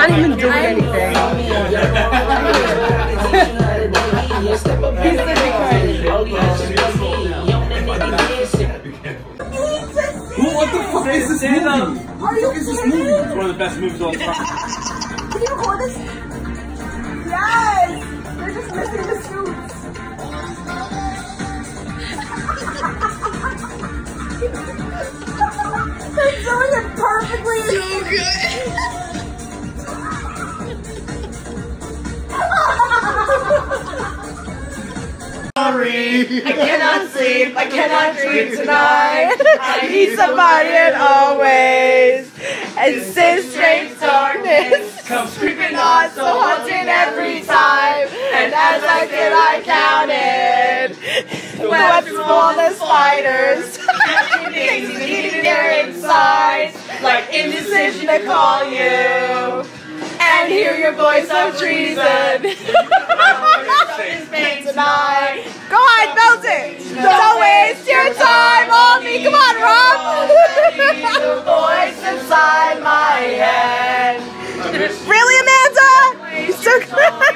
not even doing anything. He's literally crying. What the fuck is this movie? Are you Is this movie? It's one of the best movies of all time. Can you record this? Yes! They're just missing the suits. They're doing it perfectly. So good. I cannot sleep, I cannot dream tonight. I need somebody and always. And since strange darkness comes creeping on, so haunting every time. And as I did, I counted webs full of spiders. Things eating their insides, like indecision to call you. And hear your voice of treason. inside my head. Really, Amanda? You're wrong.